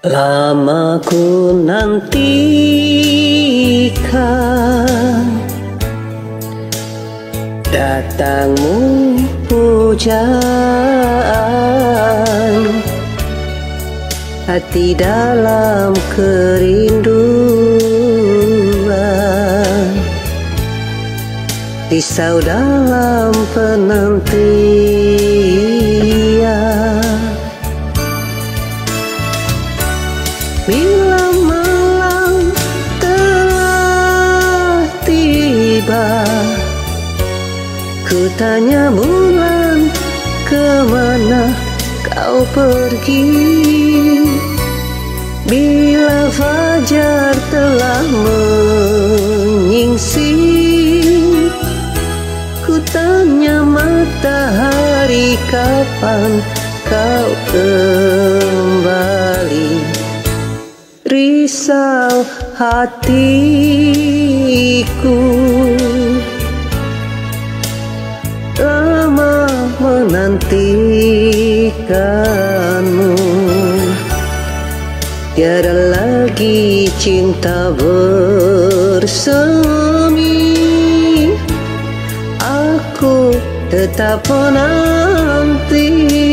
Lama ku nantikan Datangmu hujan Hati dalam kerinduan. Risau dalam penantian tiba Ku tanya bulan ke mana kau pergi? Bila fajar telah menyingsing Ku tanya matahari kapan kau kembali risau hatiku. Lama menantikanmu. Tiada lagi cinta bersemi. Aku tetap menanti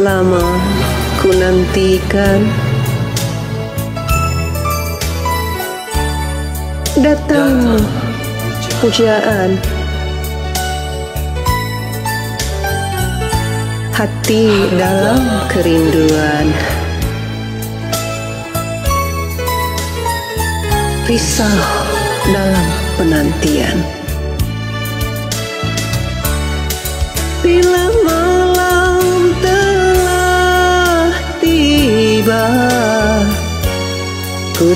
lama ku nantikan. Datang pujaan hati dalam kerinduan. Risau dalam penantian. Bila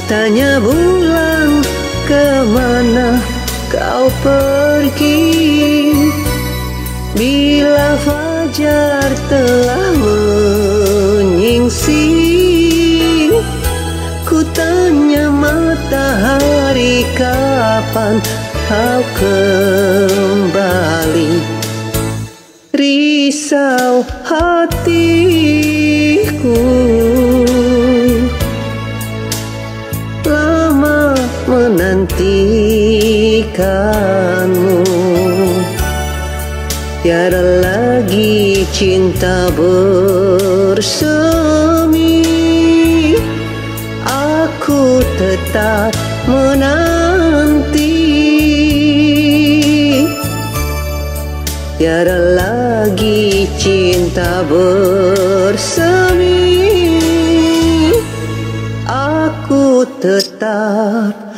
tanya bulan ke mana kau pergi? Bila fajar telah menyingsing Ku tanya matahari kapan kau kembali? Risau hatiku kamu Tiada lagi cinta bersemi. Aku tetap menanti. Tiada lagi cinta bersemi. Aku tetap